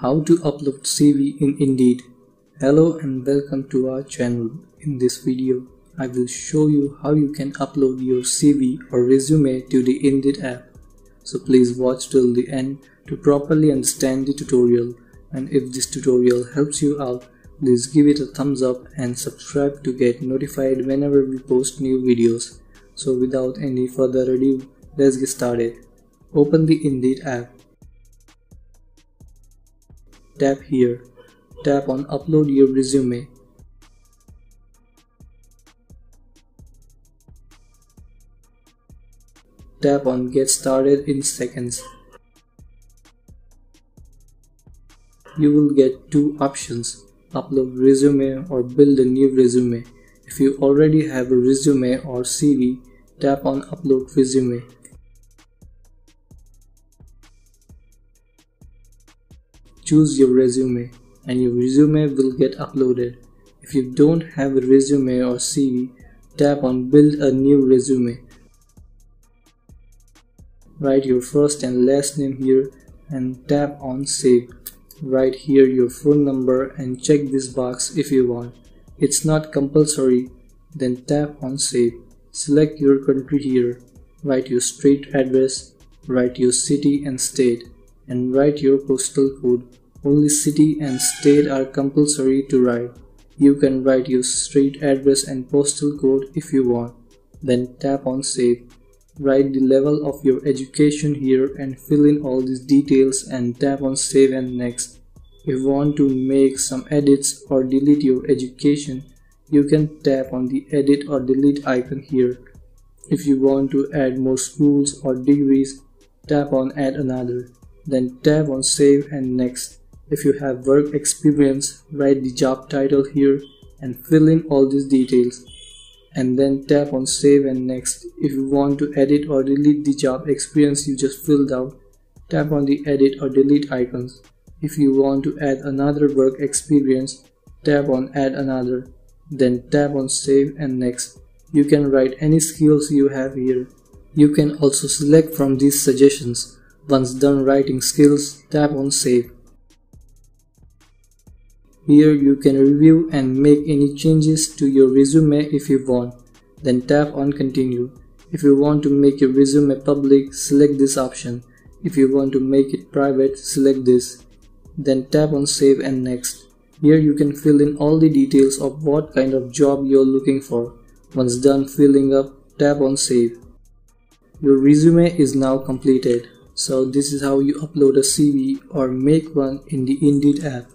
How to upload CV in Indeed. Hello and welcome to our channel. In this video, I will show you how you can upload your CV or resume to the Indeed app. So please watch till the end to properly understand the tutorial and if this tutorial helps you out, please give it a thumbs up and subscribe to get notified whenever we post new videos. So without any further ado, let's get started. Open the Indeed app Tap here. Tap on Upload your resume. Tap on Get started in seconds. You will get two options, upload resume or build a new resume. If you already have a resume or CV, tap on Upload resume. Choose your resume and your resume will get uploaded. If you don't have a resume or CV, tap on build a new resume. Write your first and last name here and tap on save. Write here your phone number and check this box if you want. It's not compulsory, then tap on save. Select your country here. Write your street address, write your city and state and write your postal code. Only city and state are compulsory to write. You can write your street address and postal code if you want. Then tap on save. Write the level of your education here and fill in all these details and tap on save and next. If you want to make some edits or delete your education, you can tap on the edit or delete icon here. If you want to add more schools or degrees, tap on add another then tap on save and next. If you have work experience, write the job title here and fill in all these details and then tap on save and next. If you want to edit or delete the job experience you just filled out, tap on the edit or delete icons. If you want to add another work experience, tap on add another, then tap on save and next. You can write any skills you have here. You can also select from these suggestions. Once done writing skills, tap on save. Here you can review and make any changes to your resume if you want. Then tap on continue. If you want to make your resume public, select this option. If you want to make it private, select this. Then tap on save and next. Here you can fill in all the details of what kind of job you're looking for. Once done filling up, tap on save. Your resume is now completed. So this is how you upload a CV or make one in the Indeed app.